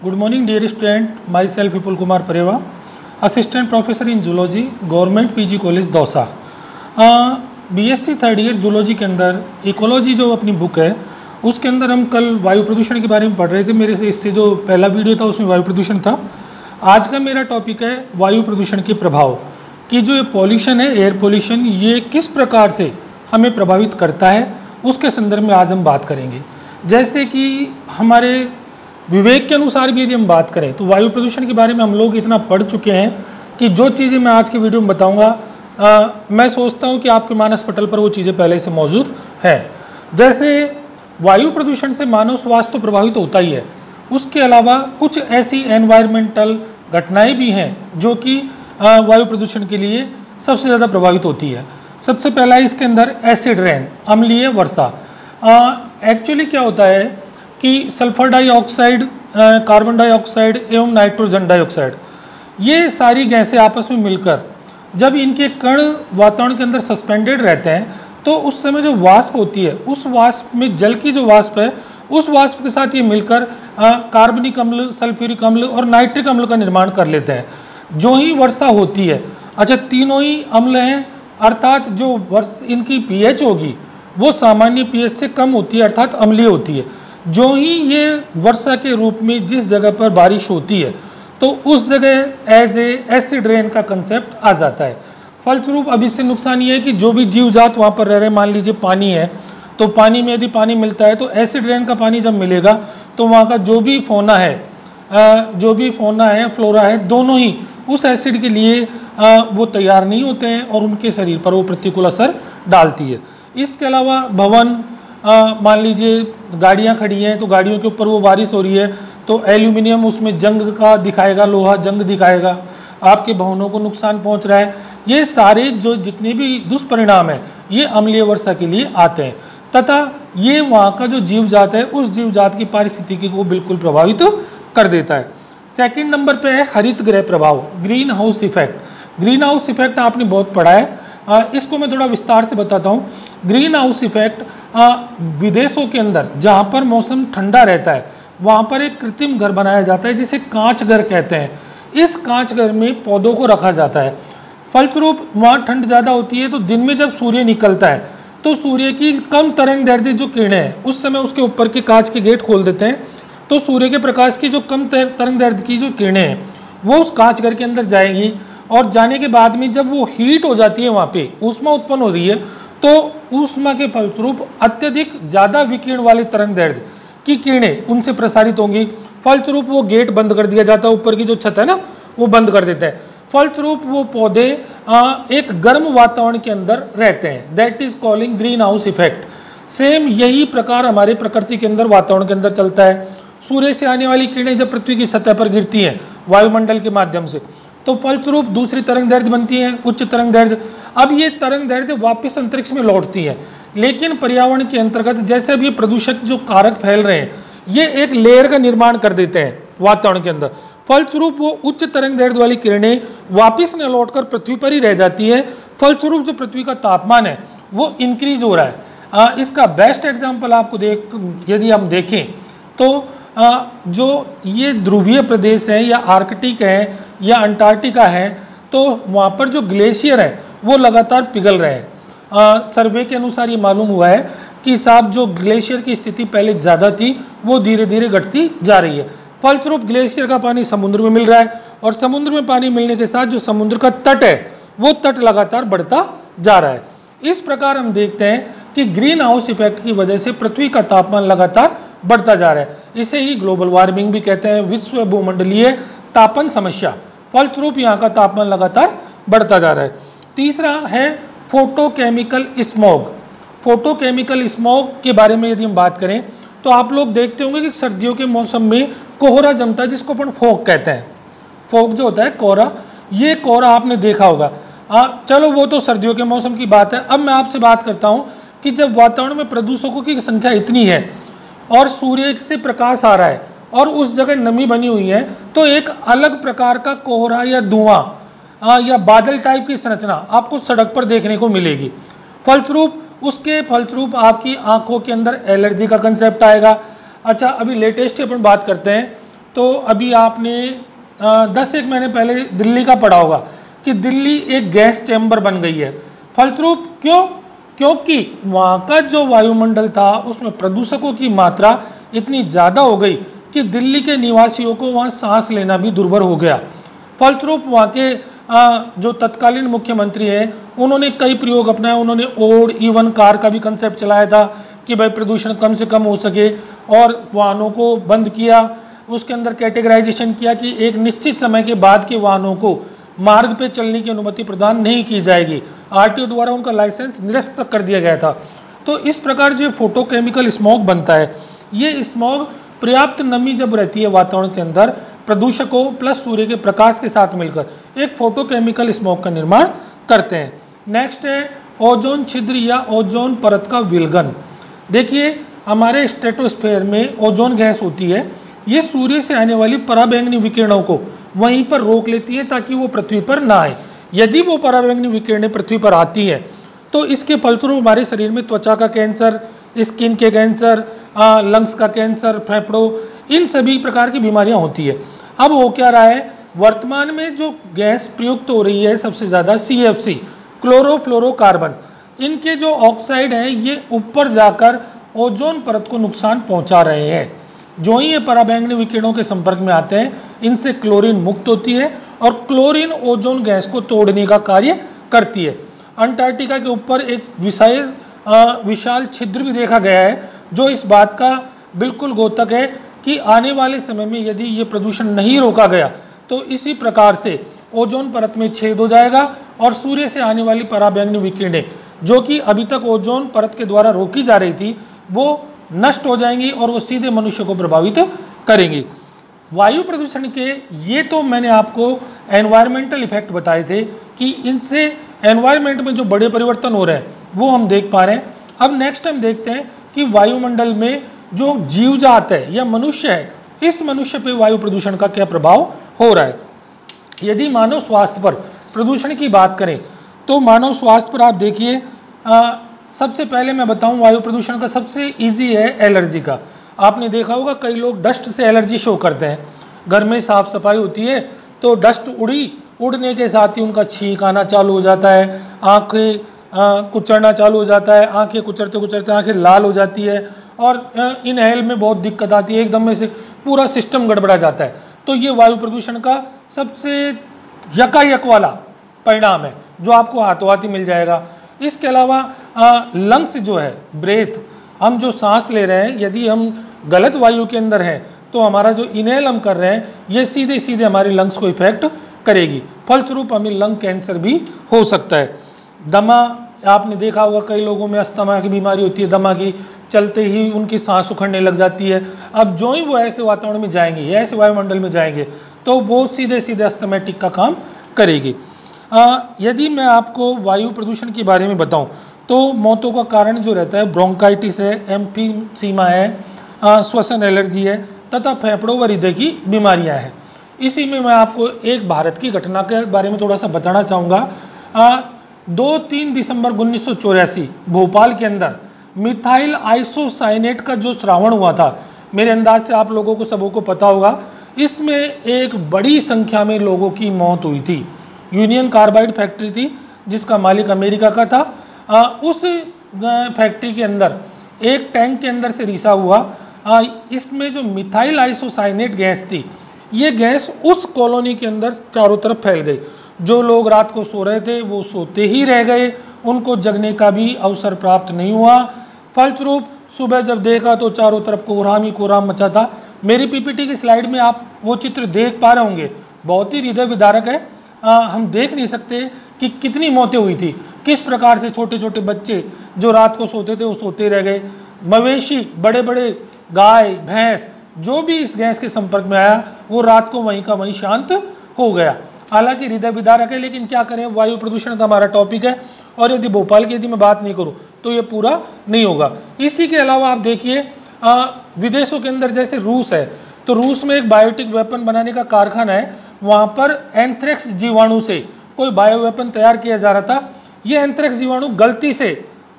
Good morning, dear student. Myself Vipul Kumar Pareva, Assistant Professor in Zoology, Government PG college Dausa B S C third year zoology के अंदर ecology जो अपनी book है उसके अंदर हम कल वायु प्रदूषण के बारे में पढ़ रहे थे। मेरे से इससे जो पहला वीडियो था उसमें वायु प्रदूषण था। आज का मेरा टॉपिक है वायु प्रदूषण के प्रभाव। कि जो ये पॉल्यूशन है एयर पॉल्यूशन ये किस प्रकार से हमें प्रभावित करता है उसके संदर्भ में आज हम बात करेंगे। जैसे कि हमारे विवेक के अनुसार भी यदि हम बात करें तो वायु प्रदूषण के बारे में हम लोग इतना पढ़ चुके हैं कि जो चीज़ें मैं आज के वीडियो में बताऊँगा मैं सोचता हूँ कि आपके मानस पटल पर वो चीज़ें पहले से मौजूद हैं। जैसे वायु प्रदूषण से मानव स्वास्थ्य तो प्रभावित होता ही है। उसके अलावा कुछ ऐसी एनवायरमेंटल घटनाएँ भी हैं जो कि वायु प्रदूषण के लिए सबसे ज़्यादा प्रभावित होती है। सबसे पहला इसके अंदर एसिड रेन अम्लीय वर्षा। एक्चुअली क्या होता है कि सल्फ़र डाइऑक्साइड कार्बन डाइऑक्साइड एवं नाइट्रोजन डाइऑक्साइड, ये सारी गैसें आपस में मिलकर जब इनके कण वातावरण के अंदर सस्पेंडेड रहते हैं तो उस समय जो वाष्प होती है, उस वाष्प में जल की जो वाष्प है, उस वाष्प के साथ ये मिलकर कार्बनिक अम्ल, सल्फ्यूरिक अम्ल और नाइट्रिक अम्ल का निर्माण कर लेते हैं। जो ही वर्षा होती है अच्छा तीनों ही अम्ल हैं, अर्थात जो वर्ष इनकी पीएच होगी, वो सामान्य पीएच से कम होती है, अर्थात अम्लीय होती है। जो ही ये वर्षा के रूप में जिस जगह पर बारिश होती है तो उस जगह एज ए एसिड रेन का कंसेप्ट आ जाता है। फलस्वरूप अब इससे नुकसान ये है कि जो भी जीव जात वहाँ पर रह रहे मान लीजिए पानी है तो पानी में यदि पानी मिलता है तो एसिड रेन का पानी जब मिलेगा तो वहाँ का जो भी फोना है जो भी फोना है फ्लोरा है, दोनों ही उस एसिड के लिए वो तैयार नहीं होते हैं और उनके शरीर पर वो प्रतिकूल असर डालती है। इसके अलावा भवन मान लीजिए गाड़ियाँ खड़ी हैं तो गाड़ियों के ऊपर वो बारिश हो रही है तो एल्यूमिनियम उसमें जंग का दिखाएगा, लोहा जंग दिखाएगा, आपके भवनों को नुकसान पहुँच रहा है। ये सारे जो जितने भी दुष्परिणाम है, ये अम्लीय वर्षा के लिए आते हैं। तथा ये वहाँ का जो जीव जात है, उस जीव जात की पारिस्थितिकी को बिल्कुल प्रभावित तो कर देता है। सेकंड नंबर पे है हरित ग्रह प्रभाव, greenhouse effect. Greenhouse effect आपने बहुत पढ़ा है। इसको मैं थोड़ा विस्तार से बताता हूँ। ग्रीन हाउस इफ़ेक्ट विदेशों के अंदर, जहाँ पर मौसम ठंडा रहता है, वहाँ पर एक कृत्रिम घर बनाया जाता है, जिसे कांच घर कहते हैं। इस कांच घर में पौधों को रखा जाता है। फलस्वरूप, वहाँ ठंड ज़्यादा होती है तो दिन में जब सूर्य निकलता है तो सूर्य की कम तरंग दैर्ध्य जो किरणें हैं, उस समय उसके ऊपर के कांच के गेट खोल देते हैं तो सूर्य के प्रकाश की जो कम तरंग दैर्ध्य की जो किरणें हैं, वो उस कांच घर के अंदर जाएँगी, और जाने के बाद में जब वो हीट हो जाती है वहाँ पे, ऊष्मा उत्पन्न हो रही है तो ऊष्मा के फलस्वरूप अत्यधिक, ज़्यादा विकिरण वाले तरंग दैर्ध्य की किरणें उनसे प्रसारित होंगी। फलस्वरूप वो गेट बंद कर दिया जाता है, ऊपर की जो छत है ना, वो बंद कर देता है। फलस्वरूप वो पौधे एक गर्म वातावरण के अंदर रहते हैं। That is calling greenhouse effect same यही प्रकार हमारे प्रकृति के अंदर, वातावरण के अंदर चलता है। सूर्य से आने वाली किरणें जब पृथ्वी की सतह पर गिरती हैं, वायुमंडल के माध्यम से तो फलस्वरूप दूसरी तरंग दैर्ध्य बनती है उच्च तरंग दैर्ध्य। अब ये तरंग दैर्ध्य वापस अंतरिक्ष में लौटती है। लेकिन पर्यावरण के अंतर्गत जैसे ये प्रदूषक जो कारक फैल रहे हैं ये एक लेयर का निर्माण कर देते हैं वातावरण के अंदर। फलस्वरूप वो उच्च तरंग दैर्ध्य वाली किरणें वापिस न लौटकर पृथ्वी पर ही रह जाती है। फलस्वरूप जो पृथ्वी का तापमान है वो इंक्रीज हो रहा है। आ, इसका बेस्ट एग्ज़ाम्पल आपको देख यदि हम देखें तो आ, जो ये ध्रुवीय प्रदेश है या आर्कटिक है या अंटार्कटिका है तो वहाँ पर जो ग्लेशियर है, वो लगातार पिघल रहे हैं। सर्वे के अनुसार ये मालूम हुआ है कि साहब, जो ग्लेशियर की स्थिति पहले ज़्यादा थी, वो धीरे धीरे घटती जा रही है। फलस्वरूप ग्लेशियर का पानी समुद्र में मिल रहा है और समुद्र में पानी मिलने के साथ जो समुद्र का तट है, वो तट लगातार बढ़ता जा रहा है। इस प्रकार हम देखते हैं कि ग्रीन हाउस इफ़ेक्ट की वजह से पृथ्वी का तापमान लगातार बढ़ता जा रहा है। इसे ही ग्लोबल वार्मिंग भी कहते हैं, विश्व भूमंडलीय तापन समस्या। फलस्वरूप यहाँ का तापमान लगातार बढ़ता जा रहा है। तीसरा है फोटोकेमिकल स्मोग फोटोकेमिकल स्मोग के बारे में यदि हम बात करें तो आप लोग देखते होंगे कि सर्दियों के मौसम में कोहरा जमता है जिसको अपन फोक कहते हैं। फोक जो होता है कोहरा ये कोहरा आपने देखा होगा। आ, चलो वो तो सर्दियों के मौसम की बात है। अब मैं आपसे बात करता हूँ कि जब वातावरण में प्रदूषकों की संख्या इतनी है और सूर्य से प्रकाश आ रहा है और उस जगह नमी बनी हुई है तो एक अलग प्रकार का कोहरा या धुआँ या बादल टाइप की संरचना आपको सड़क पर देखने को मिलेगी। फलस्वरूप उसके फलस्वरूप आपकी आँखों के अंदर एलर्जी का कंसेप्ट आएगा। अच्छा अभी लेटेस्ट अपन बात करते हैं। तो अभी आपने आ, दस एक महीने पहले दिल्ली का पढ़ा होगा कि दिल्ली एक गैस चैम्बर बन गई है। फलस्वरूप क्यों? क्योंकि वहाँ का जो वायुमंडल था उसमें प्रदूषकों की मात्रा इतनी ज़्यादा हो गई कि दिल्ली के निवासियों को वहाँ सांस लेना भी दुर्भर हो गया। फलस्वरूप वहाँ के जो तत्कालीन मुख्यमंत्री हैं, उन्होंने कई प्रयोग अपनाए। उन्होंने ओड, इवन कार का भी कंसेप्ट चलाया था कि भाई प्रदूषण कम से कम हो सके और वाहनों को बंद किया। उसके अंदर कैटेगराइजेशन किया कि एक निश्चित समय के बाद के वाहनों को मार्ग पर चलने की अनुमति प्रदान नहीं की जाएगी। आरटीओ द्वारा उनका लाइसेंस निरस्त कर दिया गया था। तो इस प्रकार जो फोटोकेमिकल स्मॉग बनता है, ये स्मॉग पर्याप्त नमी जब रहती है वातावरण के अंदर, प्रदूषकों प्लस सूर्य के प्रकाश के साथ मिलकर एक फोटोकेमिकल स्मोक का निर्माण करते हैं। नेक्स्ट है ओजोन छिद्र या ओजोन परत का विलगन। देखिए, हमारे स्टेटोस्फेयर में ओजोन गैस होती है। ये सूर्य से आने वाली पराबैंगनी विकिरणों को वहीं पर रोक लेती है ताकि वो पृथ्वी पर ना आए। यदि वो पराबैंगनी विकिरणें पृथ्वी पर आती हैं तो इसके फलस्वरूप हमारे शरीर में त्वचा का कैंसर स्किन के कैंसर लंग्स का कैंसर फेफड़ों इन सभी प्रकार की बीमारियाँ होती है। अब वो क्या रहा है? वर्तमान में जो गैस प्रयुक्त हो रही है सबसे ज़्यादा सी एफ़ सी क्लोरोफ्लोरोकार्बन इनके जो ऑक्साइड हैं, ये ऊपर जाकर ओजोन परत को नुकसान पहुँचा रहे हैं। जो ही ये पराबैंगनी विकिरणों के संपर्क में आते हैं, इनसे क्लोरीन मुक्त होती है और क्लोरीन ओजोन गैस को तोड़ने का कार्य करती है। अंटार्कटिका के ऊपर एक विशाल विशाल छिद्र भी देखा गया है जो इस बात का बिल्कुल गोतक है कि आने वाले समय में यदि ये प्रदूषण नहीं रोका गया तो इसी प्रकार से ओजोन परत में छेद हो जाएगा और सूर्य से आने वाली पराबैंगनी विकिरणें, जो कि अभी तक ओजोन परत के द्वारा रोकी जा रही थी, वो नष्ट हो जाएँगी और वो सीधे मनुष्य को प्रभावित करेंगी। वायु प्रदूषण के ये तो मैंने आपको एनवायरमेंटल इफ़ेक्ट बताए थे कि इनसे एनवायरमेंट में जो बड़े परिवर्तन हो रहे हैं, वो हम देख पा रहे हैं। अब नेक्स्ट हम देखते हैं कि वायुमंडल में जो जीव जात है, या मनुष्य है, इस मनुष्य पे वायु प्रदूषण का क्या प्रभाव हो रहा है? यदि मानव स्वास्थ्य पर प्रदूषण की बात करें तो मानव स्वास्थ्य पर आप देखिए सबसे पहले मैं बताऊँ, वायु प्रदूषण का सबसे इजी है एलर्जी का। आपने देखा होगा, कई लोग डस्ट से एलर्जी शो करते हैं। घर में साफ़ सफ़ाई होती है तो डस्ट उड़ी, उड़ने के साथ ही उनका छींक आना चालू हो जाता है। आँखें कुचरना चालू हो जाता है, आँखें कुचरते कुचरते आँखें लाल हो जाती है और इनहेल में बहुत दिक्कत आती है, एकदम में से पूरा सिस्टम गड़बड़ा जाता है। तो ये वायु प्रदूषण का सबसे यकायक वाला परिणाम है, जो आपको हाथों हाथ ही मिल जाएगा। इसके अलावा लंग्स जो है ब्रेथ हम जो सांस ले रहे हैं, यदि हम गलत वायु के अंदर हैं तो हमारा जो इनहेल हम कर रहे हैं, ये सीधे सीधे हमारे लंग्स को इफ़ेक्ट करेगी। फलस्वरूप हमें लंग कैंसर भी हो सकता है। दमा, आपने देखा होगा कई लोगों में अस्थमा की बीमारी होती है, दमा की चलते ही उनकी सांस उखड़ने लग जाती है। अब जो ही वो ऐसे वातावरण में जाएँगे, ऐसे वायुमंडल में जाएँगे तो वो सीधे सीधे अस्थमेटिक का काम करेगी। यदि मैं आपको वायु प्रदूषण के बारे में बताऊँ तो मौतों का कारण जो रहता है, ब्रोंकाइटिस है एम्फी सीमा है श्वसन एलर्जी है, तथा फेफड़ों व हृदय की बीमारियाँ हैं। इसी में मैं आपको एक भारत की घटना के बारे में थोड़ा सा बताना चाहूँगा। दो तीन दिसंबर उन्नीस सौ चौरासी भोपाल के अंदर मिथाइल आइसोसाइनेट का जो श्रावण हुआ था मेरे अंदाज से आप लोगों को सबों को पता होगा इसमें एक बड़ी संख्या में लोगों की मौत हुई थी। यूनियन कार्बाइड फैक्ट्री थी जिसका मालिक अमेरिका का था। आ, उस फैक्ट्री के अंदर एक टैंक के अंदर से रिसा हुआ। आ, इसमें जो मिथाइल आइसोसाइनेट गैस थी ये गैस उस कॉलोनी के अंदर चारों तरफ़ फैल गई। जो लोग रात को सो रहे थे वो सोते ही रह गए। उनको जगने का भी अवसर प्राप्त नहीं हुआ। फलस्वरूप सुबह जब देखा तो चारों तरफ़ कोहराम ही कोहराम मचा था। मेरी पीपीटी की स्लाइड में आप वो चित्र देख पा रहे होंगे। बहुत ही हृदय विदारक है। आ, हम देख नहीं सकते कि कितनी मौतें हुई थी। किस प्रकार से छोटे छोटे बच्चे जो रात को सोते थे वो सोते रह गए। मवेशी बड़े बड़े गाय भैंस जो भी इस गैस के संपर्क में आया वो रात को वहीं का वहीं शांत हो गया। हालाँकि हृदय विदारक है, लेकिन क्या करें? वायु प्रदूषण का हमारा टॉपिक है, और यदि भोपाल की यदि मैं बात नहीं करूँ तो ये पूरा नहीं होगा। इसी के अलावा आप देखिए विदेशों के अंदर जैसे रूस है तो रूस में एक बायोटिक वेपन बनाने का कारखाना है, वहाँ पर एंथ्रेक्स जीवाणु से कोई बायो वेपन तैयार किया जा रहा था। ये एंथ्रेक्स जीवाणु गलती से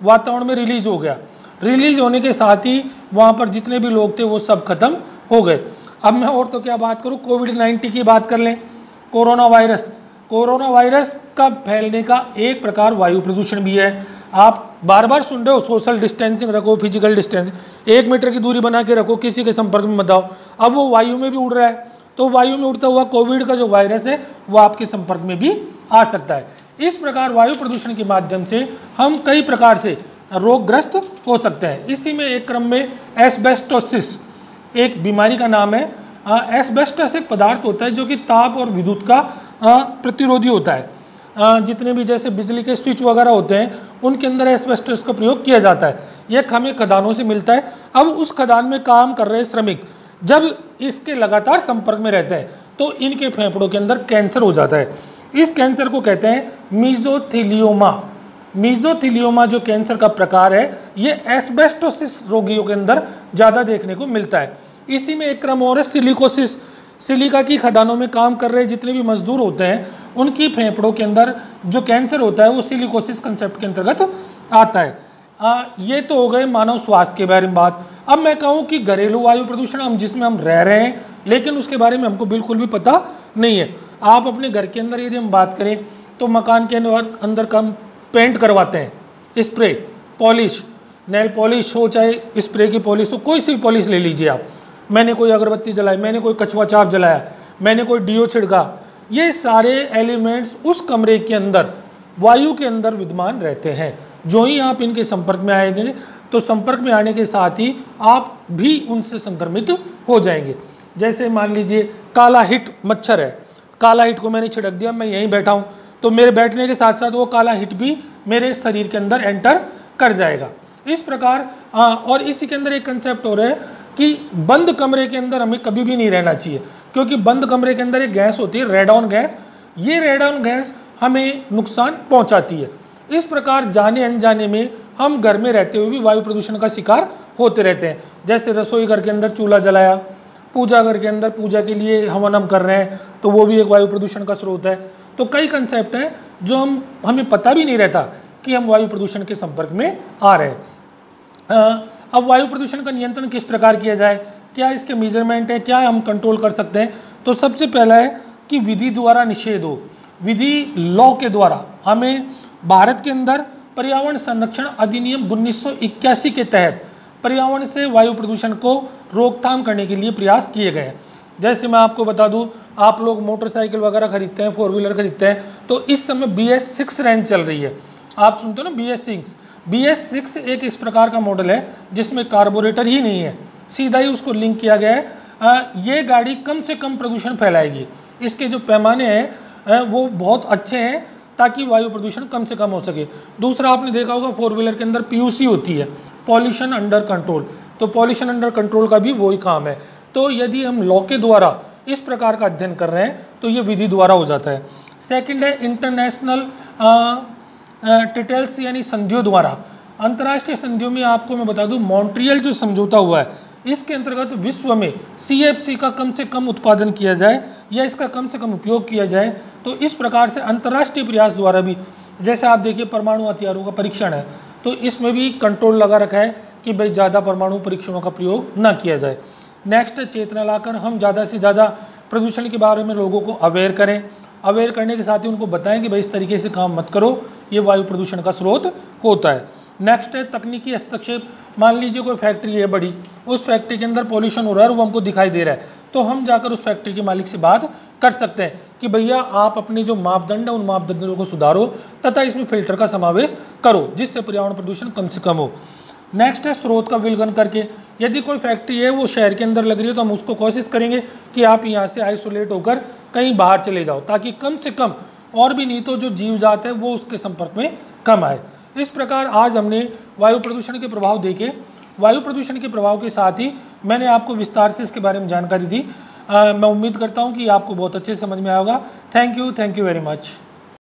वातावरण में रिलीज़ हो गया। रिलीज़ होने के साथ ही वहाँ पर जितने भी लोग थे, वो सब खत्म हो गए। अब मैं और तो क्या बात करूँ? कोविड नाइन्टीन की बात कर लें। कोरोना वायरस कोरोना वायरस का फैलने का एक प्रकार वायु प्रदूषण भी है। आप बार बार सुन रहे हो सोशल डिस्टेंसिंग रखो फ़िज़िकल डिस्टेंस एक मीटर की दूरी बना के रखो, किसी के संपर्क में मत आओ। अब वो वायु में भी उड़ रहा है। तो वायु में उड़ता हुआ कोविड का जो वायरस है, वो आपके संपर्क में भी आ सकता है। इस प्रकार वायु प्रदूषण के माध्यम से हम कई प्रकार से रोगग्रस्त हो सकते हैं। इसी में एक क्रम में एसबेस्टोसिस एक बीमारी का नाम है एसबेस्टस एक पदार्थ होता है जो कि ताप और विद्युत का प्रतिरोधी होता है। जितने भी जैसे बिजली के स्विच वगैरह होते हैं, उनके अंदर एसबेस्टस का प्रयोग किया जाता है। यह हमें खदानों से मिलता है। अब उस खदान में काम कर रहे श्रमिक, जब इसके लगातार संपर्क में रहते हैं तो इनके फेफड़ों के अंदर कैंसर हो जाता है। इस कैंसर को कहते हैं मीजोथिलियोमा। मीजोथिलियोमा जो कैंसर का प्रकार है, ये एस्बेस्टोसिस रोगियों के अंदर ज़्यादा देखने को मिलता है। इसी में एक क्रम और है सिलिकोसिस सिलिका की खदानों में काम कर रहे जितने भी मजदूर होते हैं उनकी फेफड़ों के अंदर जो कैंसर होता है वो सिलिकोसिस कंसेप्ट के अंतर्गत आता है। आ, ये तो हो गए मानव स्वास्थ्य के बारे में बात। अब मैं कहूँ कि घरेलू वायु प्रदूषण हम जिसमें हम रह रहे हैं लेकिन उसके बारे में हमको बिल्कुल भी पता नहीं है। आप अपने घर के अंदर यदि हम बात करें तो मकान के अंदर कम पेंट करवाते हैं स्प्रे पॉलिश नेल पॉलिश हो चाहे स्प्रे की पॉलिश हो कोई सी पॉलिश ले लीजिए आप। मैंने कोई अगरबत्ती जलाई मैंने कोई कछुआ चाप जलाया मैंने कोई डीओ छिड़का ये सारे एलिमेंट्स उस कमरे के अंदर वायु के अंदर विद्यमान रहते हैं। जो ही आप इनके संपर्क में आएँगे तो संपर्क में आने के साथ ही आप भी उनसे संक्रमित हो जाएँगे। जैसे मान लीजिए काला हिट मच्छर है काला हिट को मैंने छिड़क दिया मैं यहीं बैठा हूँ तो मेरे बैठने के साथ साथ वो काला हिट भी मेरे शरीर के अंदर एंटर कर जाएगा। इस प्रकार आ, और इसी के अंदर एक कंसेप्ट हो रहा है कि बंद कमरे के अंदर हमें कभी भी नहीं रहना चाहिए, क्योंकि बंद कमरे के अंदर एक गैस होती है रेडॉन गैस। ये रेडॉन गैस हमें नुकसान पहुंचाती है। इस प्रकार जाने अनजाने में हम घर में रहते हुए भी वायु प्रदूषण का शिकार होते रहते हैं। जैसे रसोई घर के अंदर चूल्हा जलाया, पूजा घर के अंदर पूजा के लिए हवन हम कर रहे हैं तो वो भी एक वायु प्रदूषण का स्रोत है। तो कई कंसेप्ट हैं जो हम, हमें पता भी नहीं रहता कि हम वायु प्रदूषण के संपर्क में आ रहे हैं। अब वायु प्रदूषण का नियंत्रण किस प्रकार किया जाए? क्या इसके मेज़रमेंट है? क्या हम कंट्रोल कर सकते हैं? तो सबसे पहला है कि विधि द्वारा निषेध हो। विधि लॉ के द्वारा हमें भारत के अंदर पर्यावरण संरक्षण अधिनियम उन्नीस सौ इक्यासी के तहत पर्यावरण से वायु प्रदूषण को रोकथाम करने के लिए प्रयास किए गए जैसे मैं आपको बता दूँ, आप लोग मोटरसाइकिल वगैरह खरीदते हैं, फोर व्हीलर खरीदते हैं तो इस समय बी एस सिक्स रेंज चल रही है। आप सुनते हो ना B S six B S six एक इस प्रकार का मॉडल है, जिसमें कार्बोरेटर ही नहीं है। सीधा ही उसको लिंक किया गया है। ये गाड़ी कम से कम प्रदूषण फैलाएगी। इसके जो पैमाने हैं वो बहुत अच्छे हैं, ताकि वायु प्रदूषण कम से कम हो सके। दूसरा आपने देखा होगा फोर व्हीलर के अंदर पीयूसी होती है पॉल्यूशन अंडर कंट्रोल तो पॉल्यूशन अंडर कंट्रोल का भी वही काम है। तो यदि हम लॉ के द्वारा इस प्रकार का अध्ययन कर रहे हैं तो ये विधि द्वारा हो जाता है। सेकंड है इंटरनेशनल डिटेल्स यानी संधियों द्वारा, अंतर्राष्ट्रीय संधियों में आपको मैं बता दूँ, मॉन्ट्रियल जो समझौता हुआ है, इसके अंतर्गत तो विश्व में सीएफसी का कम से कम उत्पादन किया जाए या इसका कम से कम उपयोग किया जाए तो इस प्रकार से अंतर्राष्ट्रीय प्रयास द्वारा भी, जैसे आप देखिए परमाणु हथियारों का परीक्षण है तो इसमें भी कंट्रोल लगा रखा है कि भाई ज़्यादा परमाणु परीक्षणों का प्रयोग ना किया जाए। नेक्स्ट चेतना लाकर हम ज़्यादा से ज़्यादा प्रदूषण के बारे में लोगों को अवेयर करें। अवेयर करने के साथ ही उनको बताएँ कि भाई इस तरीके से काम मत करो ये वायु प्रदूषण का स्रोत होता है। नेक्स्ट है तकनीकी हस्तक्षेप। मान लीजिए कोई फैक्ट्री है बड़ी। उस फैक्ट्री के अंदर पॉल्यूशन हो रहा है वो हमको दिखाई दे रहा है। तो हम जाकर उस फैक्ट्री के मालिक से बात कर सकते हैं कि भैया, आप अपने जो मापदंड है, उन मापदंडों को सुधारो तथा इसमें फ़िल्टर का समावेश करो, जिससे पर्यावरण प्रदूषण कम से कम हो। नेक्स्ट है स्रोत का विलगन करके। यदि कोई फैक्ट्री है, वो शहर के अंदर लग रही है तो हम उसको कोशिश करेंगे कि आप यहाँ से आइसोलेट होकर कहीं बाहर चले जाओ, ताकि कम से कम और भी नहीं तो जो जीव जात है वो उसके संपर्क में कम आए। इस प्रकार आज हमने वायु प्रदूषण के प्रभाव देखे। वायु प्रदूषण के प्रभाव के साथ ही मैंने आपको विस्तार से इसके बारे में जानकारी दी। आ, मैं उम्मीद करता हूँ कि आपको बहुत अच्छे समझ में आएगा thank you thank you very much